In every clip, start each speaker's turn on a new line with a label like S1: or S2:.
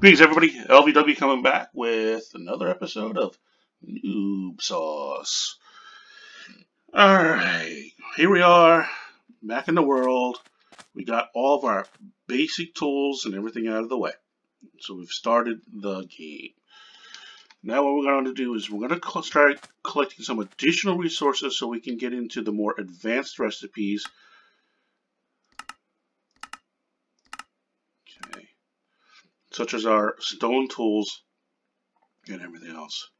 S1: Greetings, everybody. LVW coming back with another episode of Noob Sauce. Alright, here we are, back in the world. We got all of our basic tools and everything out of the way. So we've started the game. Now what we're going to do is we're going to start collecting some additional resources so we can get into the more advanced recipes such as our stone tools and everything else.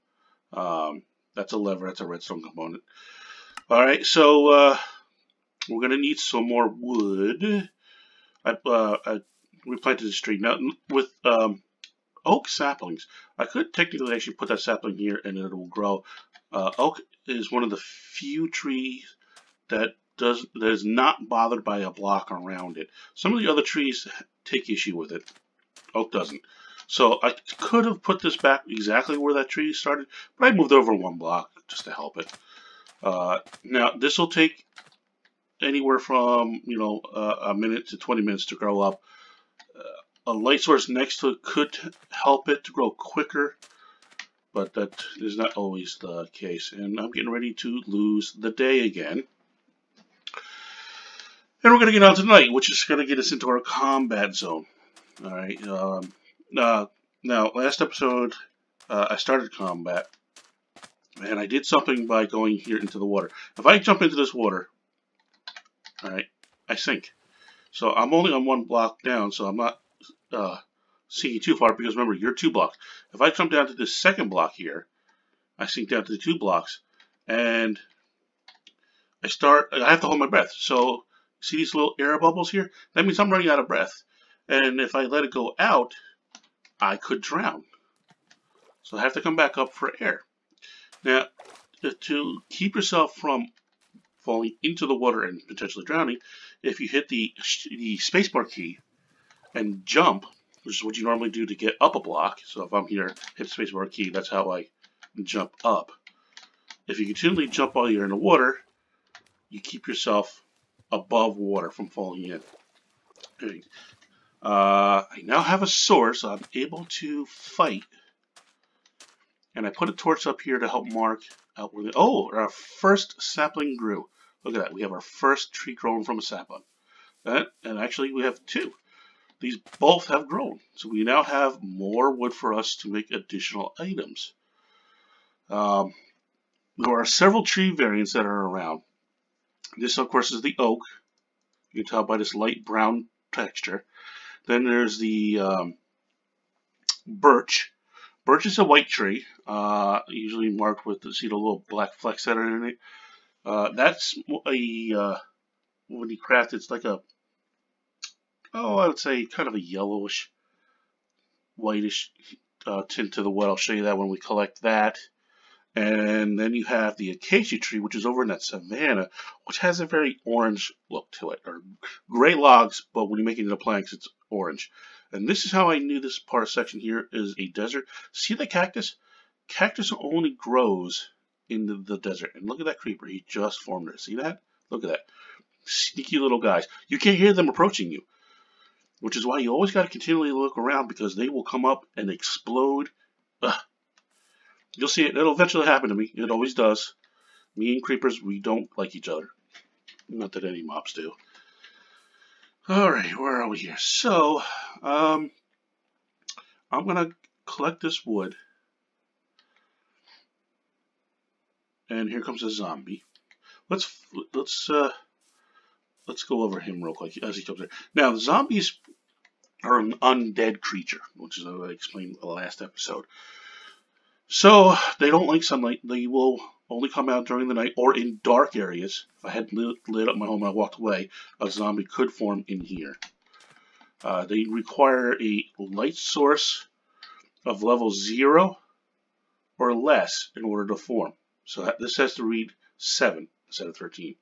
S1: Um, that's a lever, that's a redstone component. Alright, so uh, we're to need some more wood. I, uh, I replanted this tree. Now, with um, oak saplings, I could technically actually put that sapling here and it will grow. Uh, oak is one of the few trees that does that is not bothered by a block around it. Some of the other trees take issue with it. Oak doesn't. So I could have put this back exactly where that tree started, but I moved over one block just to help it. Uh, now, this will take anywhere from, you know, uh, a minute to 20 minutes to grow up. Uh, a light source next to it could help it to grow quicker, but that is not always the case. And I'm getting ready to lose the day again. And we're going to get on tonight, which is going to get us into our combat zone. All right. Um, uh, now, last episode, uh, I started combat, and I did something by going here into the water. If I jump into this water, all right, I sink. So I'm only on one block down, so I'm not uh, sinking too far because remember, you're two blocks. If I jump down to this second block here, I sink down to the two blocks, and I start, I have to hold my breath. So see these little air bubbles here? That means I'm running out of breath. And if I let it go out, I could drown. So I have to come back up for air. Now, to keep yourself from falling into the water and potentially drowning, if you hit the, the spacebar key and jump, which is what you normally do to get up a block, so if I'm here, hit spacebar key, that's how I jump up. If you continually jump while you're in the water, you keep yourself above water from falling in. Uh, I now have a source. I'm able to fight. And I put a torch up here to help mark out where the... Oh, our first sapling grew. Look at that. We have our first tree growing from a sapling. That, and actually we have two. These both have grown. So we now have more wood for us to make additional items. Um, there are several tree variants that are around. This, of course, is the oak. You can tell by this light brown texture. Then there's the um, birch. Birch is a white tree, uh, usually marked with the, see the little black flecks that are in it. Uh, that's a, uh, when you craft it's like a, oh, I would say kind of a yellowish, whitish uh, tint to the wood. I'll show you that when we collect that. And then you have the acacia tree, which is over in that savanna, which has a very orange look to it, or gray logs, but when you make it into planks, it's orange. And this is how I knew this part of section here is a desert. See the cactus? Cactus only grows in the, desert. And look at that creeper. He just formed it. See that? Look at that. Sneaky little guys. You can't hear them approaching you. Which is why you always got to continually look around because they will come up and explode. Ugh. You'll see it. It'll eventually happen to me. It always does. Me and creepers, we don't like each other. Not that any mobs do. Alright, where are we here? So, um, I'm going to collect this wood. And here comes a zombie. Let's, let's, uh, let's go over him real quick as he comes there. Now, zombies are an undead creature, which is what I explained in the last episode. So, they don't like sunlight. They will only come out during the night or in dark areas. If I had lit, lit up my home and I walked away, a zombie could form in here. Uh, they require a light source of level 0 or less in order to form. So this has to read 7 instead of 13.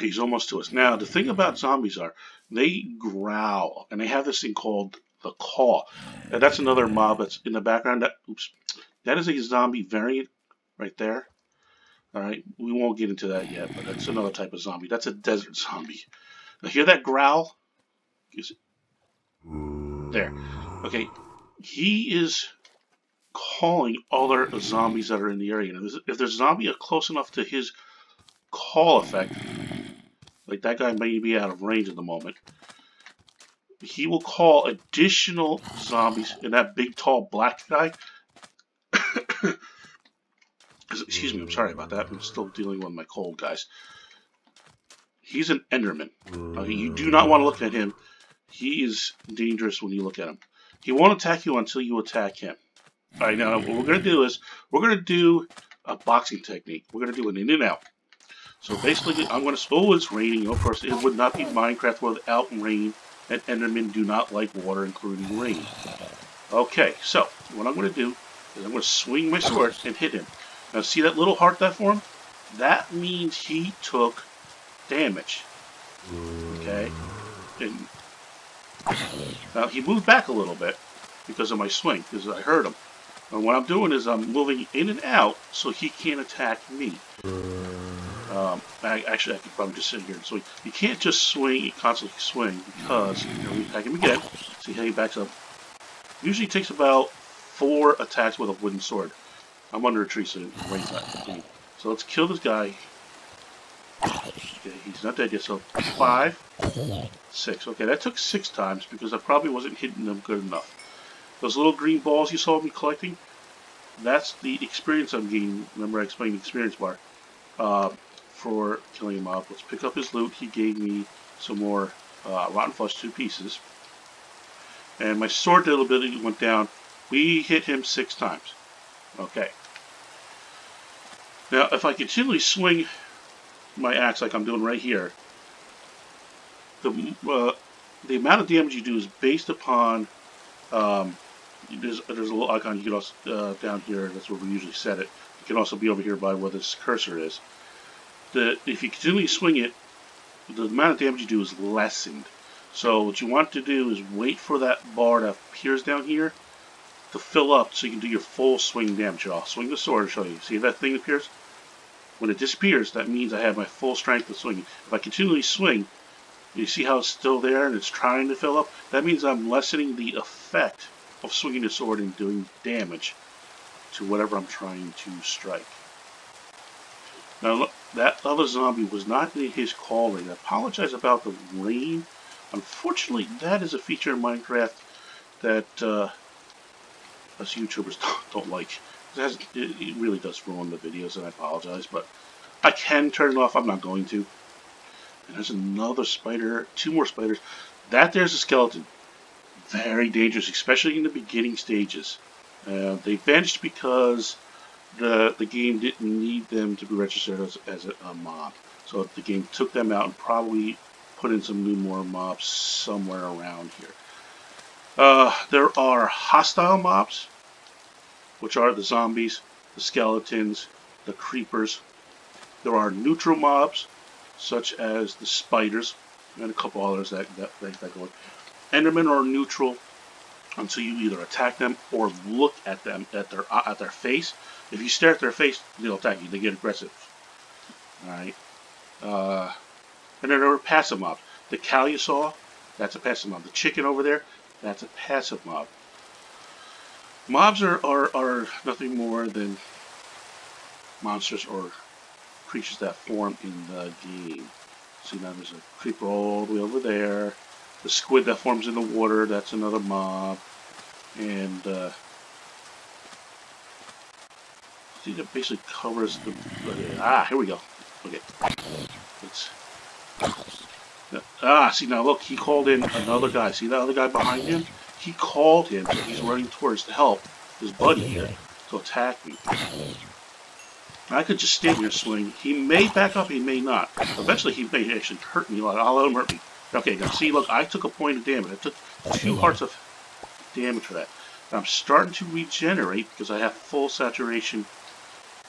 S1: He's almost to us. Now, the thing about zombies are, they growl, and they have this thing called the Call. And that's another mob that's in the background. That, oops, that is a zombie variant right there. Alright, we won't get into that yet, but that's another type of zombie. That's a desert zombie. Now hear that growl? There. Okay, he is calling other zombies that are in the area. And if there's a zombie close enough to his call effect, like that guy may be out of range at the moment, he will call additional zombies. And that big, tall, black guy. Excuse me, I'm sorry about that. I'm still dealing with my cold, guys. He's an Enderman. You do not want to look at him. He is dangerous when you look at him. He won't attack you until you attack him. Alright, now what we're going to do is, we're going to do a boxing technique. We're going to do an in and out. So basically, I'm going to, oh, it's raining. Of course, it would not be Minecraft without rain, and Endermen do not like water, including rain. Okay, so what I'm going to do is I'm going to swing my sword and hit him. Now, see that little heart that formed? That means he took damage. Okay? And now, he moved back a little bit because of my swing, because I hurt him. And what I'm doing is I'm moving in and out so he can't attack me. Um, I, actually, I could probably just sit here and swing. You can't just swing and constantly swing because you know, we attack him again. See how he backs up. Usually takes about four attacks with a wooden sword. I'm under a tree, so that. So let's kill this guy. Okay, he's not dead yet. So five, six. Okay, that took six times because I probably wasn't hitting them good enough. Those little green balls you saw me collecting, that's the experience I'm gaining. Remember I explained the experience bar. Uh, for killing him off. Let's pick up his loot. He gave me some more uh, Rotten Flesh, two pieces. And my sword ability went down. We hit him six times. Okay. Now, if I continually swing my axe like I'm doing right here, the uh, the amount of damage you do is based upon um, there's there's a little icon you can also uh, down here. That's where we usually set it. It can also be over here by where this cursor is the if you continually swing it, the amount of damage you do is lessened. So what you want to do is wait for that bar that appears down here to fill up so you can do your full swing damage. I'll swing the sword to show you. See that thing appears? When it disappears, that means I have my full strength of swinging. If I continually swing, you see how it's still there and it's trying to fill up? That means I'm lessening the effect of swinging the sword and doing damage to whatever I'm trying to strike. Now, that other zombie was not in his calling. I apologize about the rain. Unfortunately, that is a feature in Minecraft that uh, us YouTubers don't, don't like. It, has, it, it, really does ruin the videos, and I apologize, but I can turn it off. I'm not going to. And there's another spider, two more spiders. That there's a skeleton. Very dangerous, especially in the beginning stages. Uh, they vanished because the the game didn't need them to be registered as, as a, a, mob. So the game took them out and probably put in some new more mobs somewhere around here. Uh, there are hostile mobs, which are the zombies, the skeletons, the creepers. There are neutral mobs, such as the spiders, and a couple others that, that, that go in. Endermen are neutral until you either attack them or look at them at their at their face if you stare at their face, they'll attack you. They get aggressive. Alright. Uh, and then there are passive mobs. The cow you saw, that's a passive mob. The chicken over there, that's a passive mob. Mobs are, are, are nothing more than monsters or creatures that form in the game. See now there's a creeper all the way over there. The squid that forms in the water, that's another mob. And uh, See, that basically covers the... Ah, here we go. Okay. Let's... Ah, see now look, he called in another guy. See that other guy behind him? He called him, so he's running towards to help his buddy here to attack me. I could just stand here swing. He may back up, he may not. Eventually he may actually hurt me. I'll let him hurt me. Okay, now see, look, I took a point of damage. I took two hearts of damage for that. I'm starting to regenerate because I have full saturation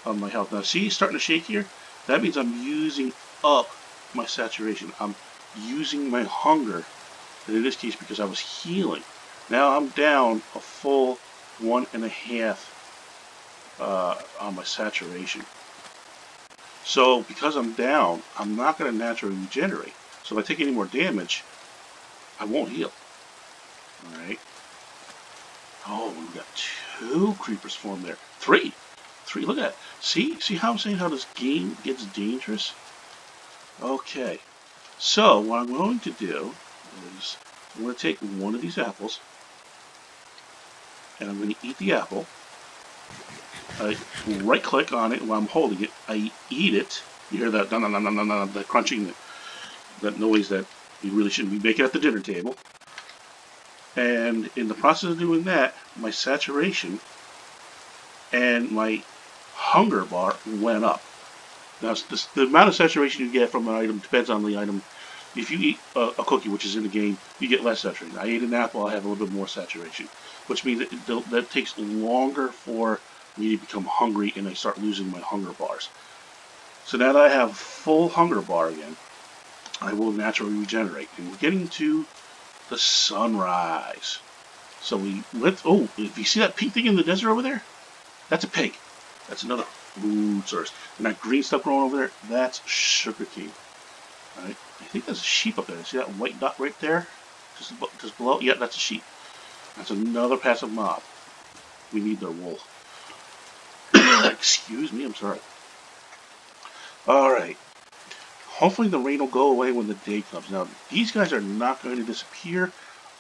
S1: on my health. Now see, starting to shake here? That means I'm using up my saturation. I'm using my hunger. And in this case, because I was healing. Now I'm down a full one and a half uh, on my saturation. So because I'm down, I'm not going to naturally regenerate. So if I take any more damage, I won't heal. Alright. Oh, we got two creepers formed there. Three. Three. Look at that. See? See how I'm saying how this game gets dangerous? Okay. So, what I'm going to do is I'm going to take one of these apples and I'm going to eat the apple. I right click on it while I'm holding it. I eat it. You hear that, no, no, no, no, no, the crunching, that noise that you really shouldn't be making at the dinner table. And in the process of doing that, my saturation and my hunger bar went up. Now, the amount of saturation you get from an item depends on the item. If you eat a, a, cookie, which is in the game, you get less saturation. I ate an apple, I have a little bit more saturation, which means that, that takes longer for me to become hungry and I start losing my hunger bars. So now that I have full hunger bar again, I will naturally regenerate. And we're getting to the sunrise. So we went, oh, if you see that pink thing in the desert over there, that's a pig. That's another food source. And that green stuff growing over there, that's sugar cane. Right? I think there's a sheep up there. See that white dot right there? Just, just below? Yeah, that's a sheep. That's another passive mob. We need their wool. Excuse me, I'm sorry. Alright. Hopefully the rain will go away when the day comes. Now, these guys are not going to disappear.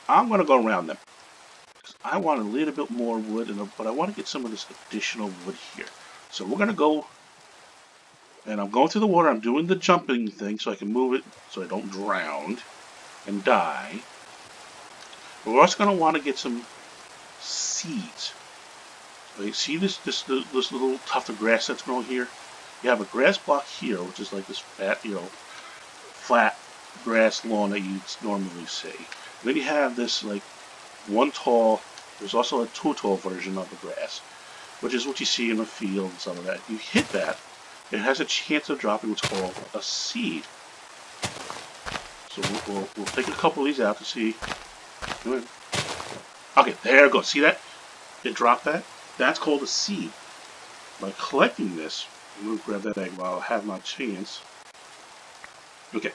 S1: I'm going to go around them. I want a little bit more wood, and but I want to get some of this additional wood here. So we're going to go, and I'm going through the water. I'm doing the jumping thing so I can move it so I don't drown and die. But we're also going to want to get some seeds. Okay, see this, this this little tuft of grass that's growing here? You have a grass block here, which is like this fat, you know, flat grass lawn that you'd normally see. And then you have this like one tall, there's also a two tall version of the grass, which is what you see in the field and some of that. If you hit that, it has a chance of dropping what's called a seed. So we'll, we'll, we'll take a couple of these out to see. Okay, there it goes. See that? It dropped that. That's called a seed. By collecting this, I'm to grab that egg while I have my chance. Okay,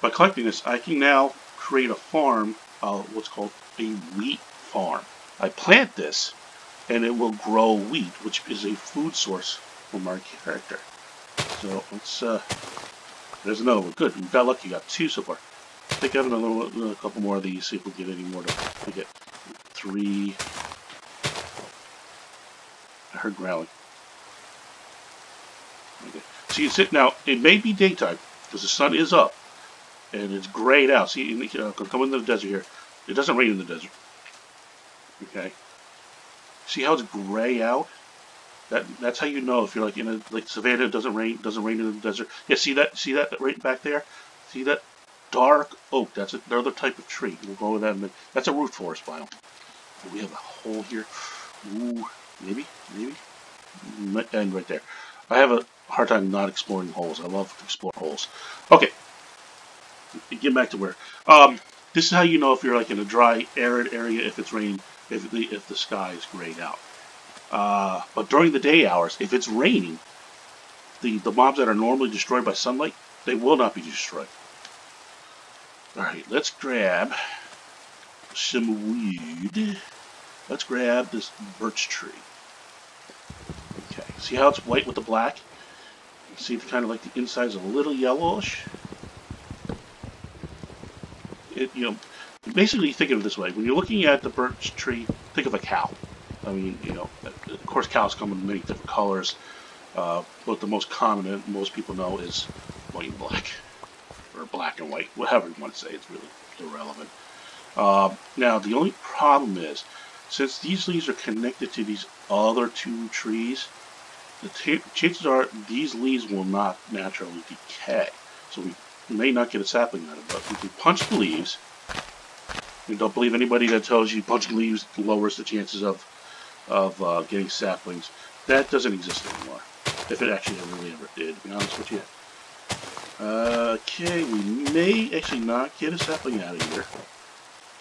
S1: by collecting this, I can now create a farm, uh, what's called a wheat farm. I plant this, and it will grow wheat, which is a food source for my character. So let's, uh, there's another one. Good, We've got lucky, got two so far. I think I have another, a couple more of these, see if we get any more to, to get three. I heard growling. So you sit now. It may be daytime because the sun is up and it's grayed out. See, you know, come into the desert here. It doesn't rain in the desert. Okay. See how it's gray out? That that's how you know if you're like in a like savannah. It doesn't rain. Doesn't rain in the desert. Yeah. See that? See that right back there? See that dark oak? That's another type of tree. We'll go with that. In that's a roofed forest biome. We have a hole here. Ooh, maybe, maybe. End right there. I have a hard time not exploring holes. I love to explore holes. Okay. Get back to where. Um, this is how you know if you're like in a dry, arid area, if it's raining, if the, if the sky is grayed out. Uh, but during the day hours, if it's raining, the, the mobs that are normally destroyed by sunlight, they will not be destroyed. Alright, let's grab some weed. Let's grab this birch tree. Okay, see how it's white with the black? See, kind of like the inside is a little yellowish. It, you know, basically think of it this way. When you're looking at the birch tree, think of a cow. I mean, you know, of course cows come in many different colors, uh, but the most common and most people know is white and black, or black and white, whatever you want to say. It's really irrelevant. Uh, now, the only problem is, since these leaves are connected to these other two trees, the chances are these leaves will not naturally decay. So we may not get a sapling out of it, but we can punch the leaves. And don't believe anybody that tells you punching leaves lowers the chances of of uh, getting saplings. That doesn't exist anymore. If it actually really ever did, to be honest with you. Uh, okay, we may actually not get a sapling out of here.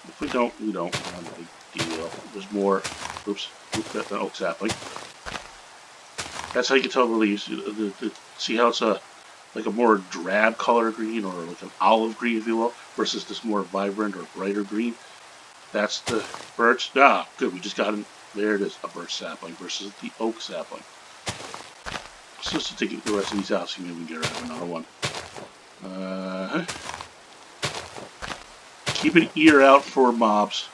S1: If we don't, we don't. Not a big deal. There's more. Oops. Oops, that's an oak sapling. That's how you can tell the leaves. See how it's a like a more drab color green or like an olive green, if you will, versus this more vibrant or brighter green. That's the birch. Ah, good. We just got him. There it is, a birch sapling versus the oak sapling. So to take the rest of these out, so we can get rid of another one. Uh, keep an ear out for mobs.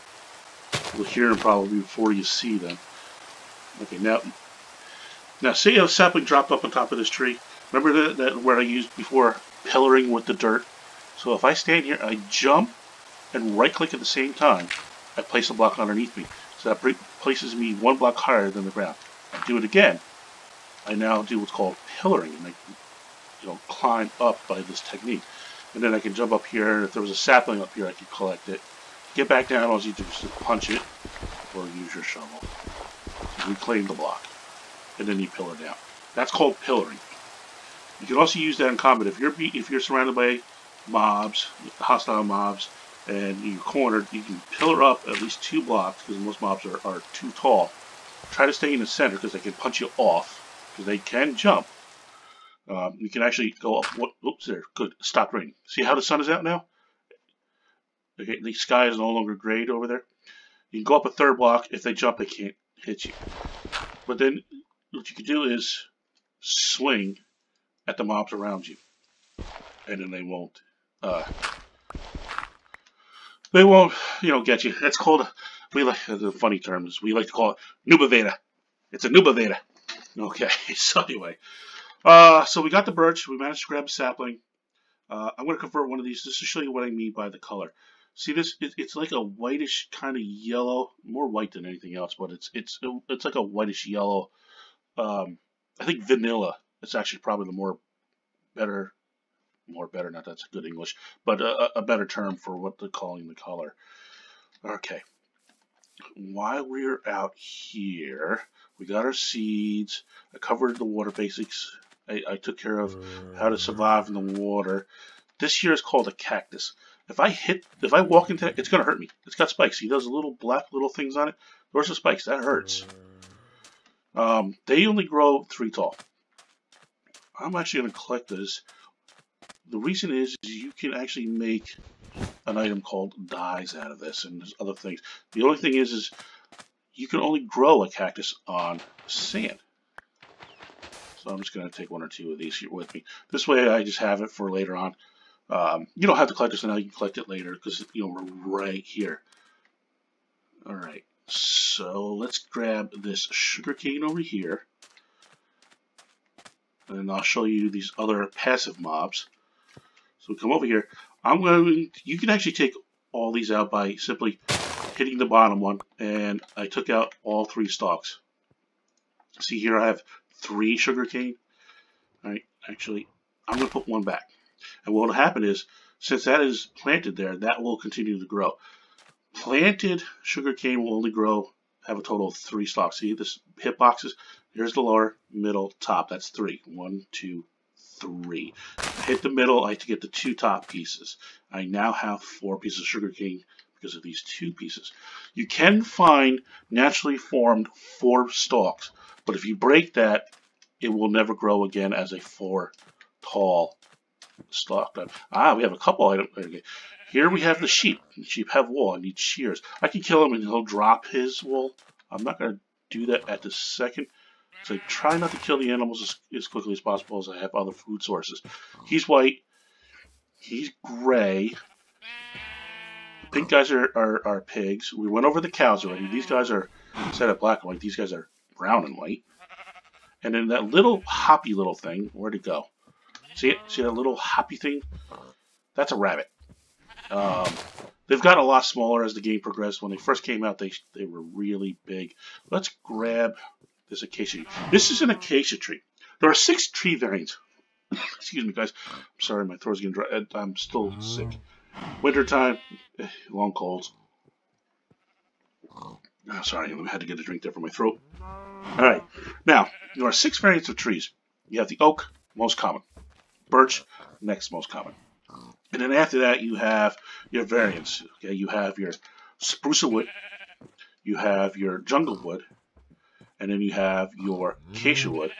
S1: You'll hear them probably before you see them. Okay, now, now see how sapling dropped up on top of this tree? Remember that, that where I used before pillaring with the dirt? So if I stand here, I jump and right click at the same time, I place a block underneath me. So that places me one block higher than the ground. I do it again. I now do what's called pillaring, and I you know, climb up by this technique. And then I can jump up here. And If there was a sapling up here, I could collect it. Get back down, all you do is punch it or use your shovel. reclaim the block. And then you pillar down. That's called pillaring. You can also use that in combat. If you're if you're surrounded by mobs, hostile mobs, and you're cornered, you can pillar up at least two blocks because most mobs are, are too tall. Try to stay in the center because they can punch you off because they can jump. Um, you can actually go up. What, oops, there. Good. Stop raining. See how the sun is out now? Okay, the sky is no longer grayed over there. You can go up a third block. If they jump, they can't hit you. But then what you can do is swing at the mobs around you. And then they won't uh, they won't, you know, get you. It's called, we like, the funny terms, we like to call it Nubaveda. It's a Nubaveda. Okay, so anyway. Uh, so we got the birch. We managed to grab a sapling. Uh, I'm going to convert one of these just to show you what I mean by the color. See this? It, it's like a whitish kind of yellow, more white than anything else, but it's it's it's like a whitish yellow. Um, I think vanilla. It's actually probably the more better more better, not that's good English, but a, a better term for what they're calling the color. Okay. While we're out here, we got our seeds. I covered the water basics. I, I took care of how to survive in the water. This here is called a cactus. If I hit, if I walk into it, it's going to hurt me. It's got spikes. See those little black little things on it? Those are spikes. That hurts. Um, they only grow three tall. I'm actually going to collect this the reason is, is you can actually make an item called dyes out of this and there's other things. The only thing is, is you can only grow a cactus on sand. So I'm just going to take one or two of these here with me. This way I just have it for later on. Um, you don't have to collect this now, you can collect it later because you know we're right here. Alright, so let's grab this sugar cane over here. And I'll show you these other passive mobs. So come over here. I'm going, you can actually take all these out by simply hitting the bottom one. And I took out all three stalks. See here I have three sugar cane. Alright, actually, I'm going to put one back. And what will happen is, since that is planted there, that will continue to grow. Planted sugar cane will only grow, have a total of three stalks. See this hit boxes? Here's the lower, middle, top. That's three. One, two, three. hit the middle, I to get the two top pieces. I now have four pieces of sugar cane because of these two pieces. You can find naturally formed four stalks, but if you break that, it will never grow again as a four tall stalk. Ah, we have a couple items. Here we have the sheep. The sheep have wool. I need shears. I can kill him and he'll drop his wool. I'm not going to do that at the second. So try not to kill the animals as, as quickly as possible as I have other food sources. He's white. He's gray. The pink guys are, are, are pigs. We went over the cows already. These guys are, instead of black and white, these guys are brown and white. And then that little hoppy little thing, where'd it go? See it? See that little hoppy thing? That's a rabbit. Um, they've gotten a lot smaller as the game progressed. When they first came out, they they were really big. Let's grab this acacia. This is an acacia tree. There are six tree variants. Excuse me, guys. I'm sorry, my throat's getting dry. I'm still sick. Wintertime, eh, long colds. Oh, sorry, I had to get a drink there for my throat. All right. Now, there are six variants of trees. You have the oak, most common. Birch, next most common. And then after that, you have your variants. Okay, you have your spruce wood, you have your jungle wood, and then you have your acacia wood,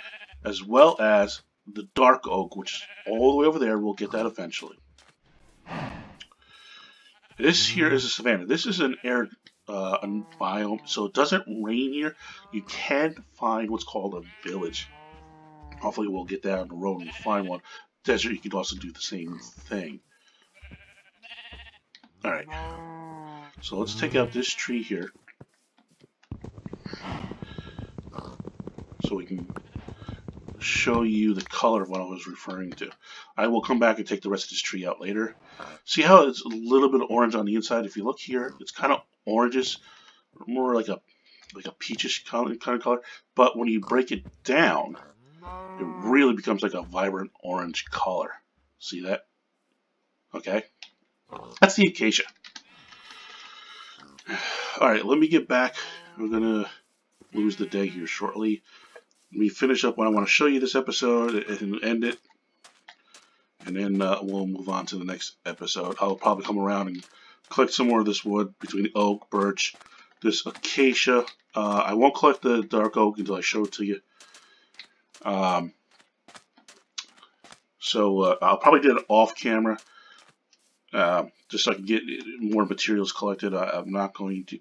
S1: as well as the dark oak, which is all the way over there. We'll get that eventually. This here is a savanna. This is an arid uh, a biome, so it doesn't rain here. You can find what's called a village. Hopefully we'll get down the road and find one. Desert, you can also do the same thing. Alright. So let's take out this tree here. So we can show you the color of what I was referring to. I will come back and take the rest of this tree out later. See how it's a little bit orange on the inside? If you look here, it's kind of oranges, more like a like a peachish kind of color. But when you break it down, it really becomes like a vibrant orange color. See that? Okay. That's the acacia. Alright, let me get back. We're going to lose the day here shortly. Let me finish up what I want to show you this episode and end it. And then uh, we'll move on to the next episode. I'll probably come around and collect some more of this wood between the oak, birch, this acacia. Uh, I won't collect the dark oak until I show it to you. Um, so uh, I'll probably do it off camera, uh, just so I can get more materials collected. I, am not going to.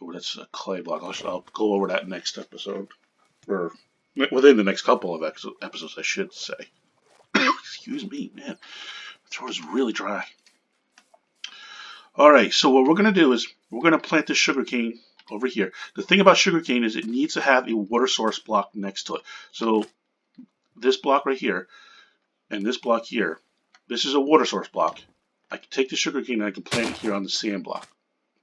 S1: Oh, that's a clay block. I'll, I'll, go over that next episode, or within the next couple of episodes, I should say. Excuse me, man. The throat is really dry. All right, so what we're going to do is we're going to plant the sugarcane over here. The thing about sugarcane is it needs to have a water source block next to it. So this block right here and this block here, this is a water source block. I can take the sugarcane and I can plant it here on the sand block.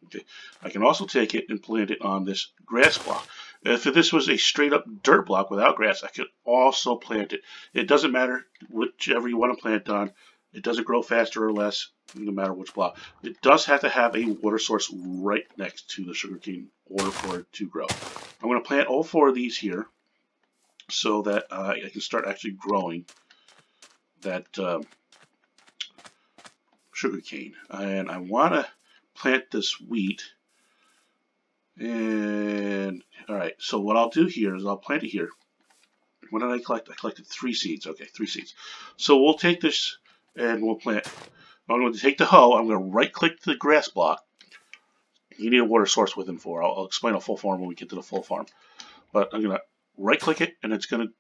S1: Okay. I can also take it and plant it on this grass block. If this was a straight up dirt block without grass, I could also plant it. It doesn't matter whichever you want to plant on. It doesn't grow faster or less, no matter which block. It does have to have a water source right next to the sugarcane order for it to grow. I'm going to plant all four of these here so that uh, I can start actually growing that um, sugar cane. And I want to plant this wheat. And, all right, so what I'll do here is I'll plant it here. What did I collect? I collected three seeds. Okay, three seeds. So we'll take this and we'll plant. I'm going to take the hoe. I'm going to right-click the grass block you need a water source within four. I'll, I'll explain a full farm when we get to the full farm. But I'm going to right click it and it's going to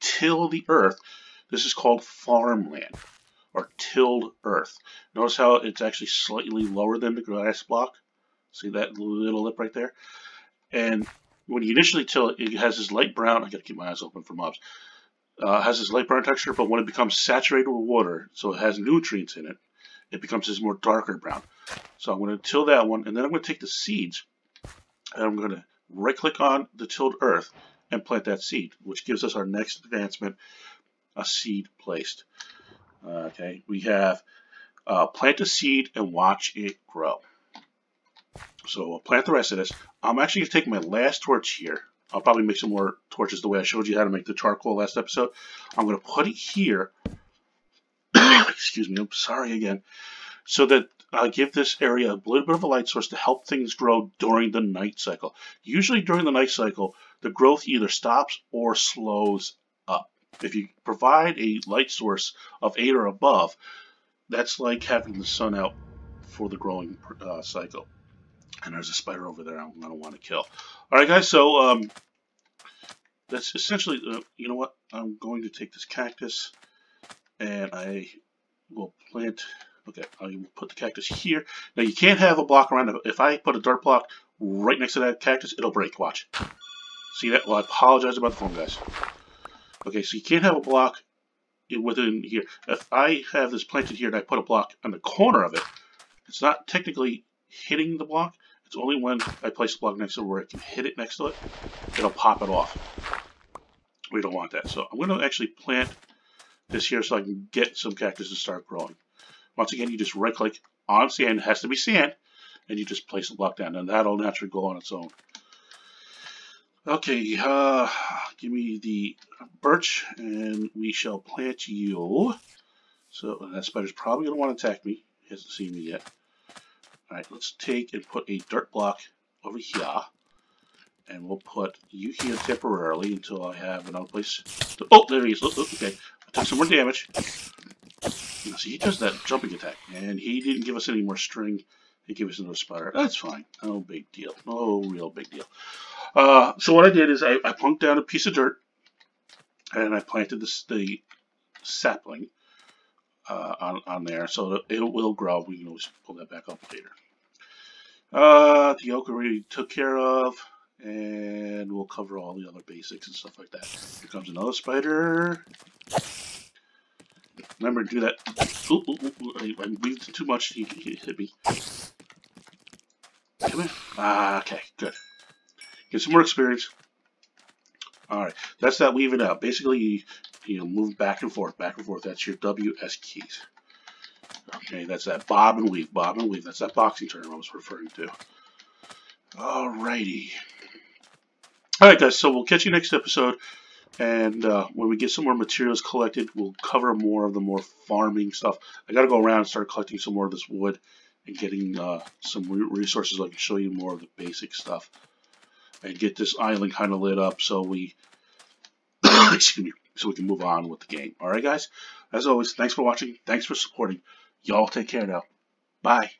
S1: till the earth. This is called farmland or tilled earth. Notice how it's actually slightly lower than the grass block. See that little lip right there? And when you initially till it, it has this light brown. I got to keep my eyes open for mobs. Uh, has this light brown texture, but when it becomes saturated with water, so it has nutrients in it, it becomes this more darker brown. So I'm going to till that one, and then I'm going to take the seeds, and I'm going to right-click on the tilled earth and plant that seed, which gives us our next advancement, a seed placed. Okay, we have uh, plant a seed and watch it grow. So I'll plant the rest of this. I'm actually going to take my last torch here. I'll probably make some more torches the way I showed you how to make the charcoal last episode. I'm going to put it here. Excuse me, I'm sorry again so that uh, give this area a little bit of a light source to help things grow during the night cycle. Usually during the night cycle, the growth either stops or slows up. If you provide a light source of 8 or above, that's like having the sun out for the growing uh, cycle. And there's a spider over there I'm going to want to kill. Alright guys, so um, that's essentially, uh, you know what, I'm going to take this cactus and I will plant Okay, I'll put the cactus here. Now you can't have a block around it. If I put a dirt block right next to that cactus, it'll break. Watch. See that? Well, I apologize about the phone, guys. Okay, so you can't have a block within here. If I have this planted here and I put a block on the corner of it, it's not technically hitting the block. It's only when I place a block next to it where I can hit it next to it, it'll pop it off. We don't want that. So I'm going to actually plant this here so I can get some cactus to start growing. Once again, you just right click on sand, it has to be sand, and you just place the block down, and that'll naturally go on its own. Okay, uh, give me the birch, and we shall plant you. So that spider's probably going to want to attack me. He hasn't seen me yet. Alright, let's take and put a dirt block over here. And we'll put you here temporarily until I have another place. To, oh, there he is. Oh, oh, okay. I took some more damage. See, he does that jumping attack, and he didn't give us any more string He gave us another spider. That's fine. No big deal. No real big deal. Uh, so what I did is I, I plunked down a piece of dirt and I planted this, the sapling uh, on, on there so it will grow. We can always pull that back up later. Uh, the oak already took care of and we'll cover all the other basics and stuff like that. Here comes another spider. Remember to do that. Ooh, ooh, ooh, I, I breathed too much. He, he hit me. Come here. Ah, okay, good. Get some more experience. Alright, that's that weave it out. Basically, you, you know, move back and forth, back and forth. That's your WS keys. Okay, that's that bob and weave, bob and weave. That's that boxing term I was referring to. Alrighty. Alright guys, so we'll catch you next episode. And uh, when we get some more materials collected, we'll cover more of the more farming stuff. I got to go around and start collecting some more of this wood and getting uh, some resources. I can show you more of the basic stuff and get this island kind of lit up so we excuse me so we can move on with the game. All right, guys. As always, thanks for watching. Thanks for supporting. Y'all take care now. Bye.